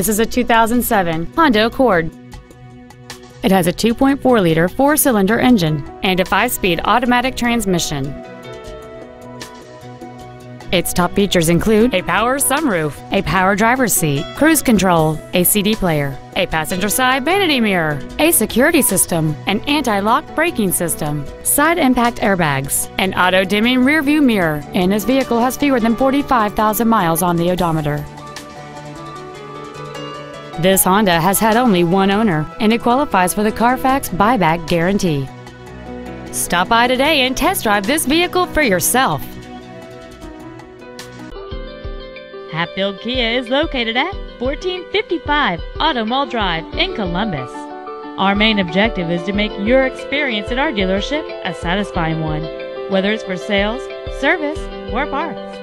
This is a 2007 Honda Accord. It has a 2.4 liter four cylinder engine and a 5 speed automatic transmission. Its top features include a power sunroof, a power driver's seat, cruise control, a CD player, a passenger side vanity mirror, a security system, an anti-lock braking system, side impact airbags, an auto-dimming rearview mirror, and this vehicle has fewer than 45,000 miles on the odometer. This Honda has had only one owner, and it qualifies for the Carfax buyback guarantee. Stop by today and test drive this vehicle for yourself. Hatfield Kia is located at 1455 Auto Mall Drive in Columbus. Our main objective is to make your experience at our dealership a satisfying one, whether it's for sales, service, or parts.